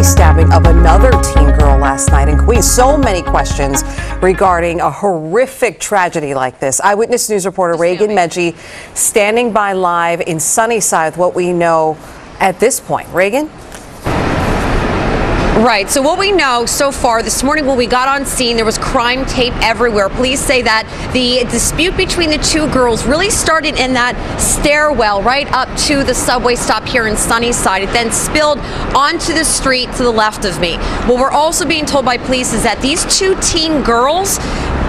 fatally stabbing of another teen girl last night in Queens. So many questions regarding a horrific tragedy like this. Eyewitness News reporter Reagan Medgie standing by live in Sunnyside with what we know at this point. Reagan? Right. So what we know so far this morning when we got on scene, there was crime tape everywhere. Police say that the dispute between the two girls really started in that stairwell right up to the subway stop here in Sunnyside. It then spilled onto the street to the left of me. What we're also being told by police is that these two teen girls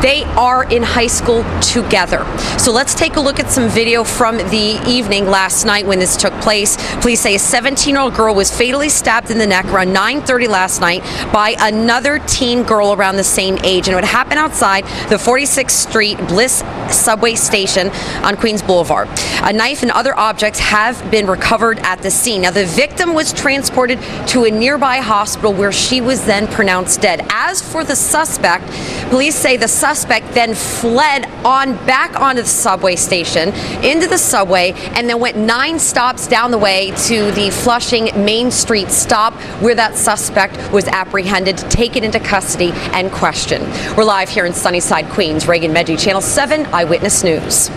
they are in high school together. So let's take a look at some video from the evening last night when this took place. Police say a 17-year-old girl was fatally stabbed in the neck around 9:30 last night by another teen girl around the same age, and it would happen outside the 46th Street Bliss subway station on Queens Boulevard. A knife and other objects have been recovered at the scene. Now, the victim was transported to a nearby hospital where she was then pronounced dead. As for the suspect, police say the suspect then fled on back onto the subway station into the subway and then went nine stops down the way to the Flushing Main Street stop where that suspect was apprehended, taken into custody, and questioned. We're live here in Sunnyside, Queens. Reagan Medgie, Channel 7 Eyewitness News.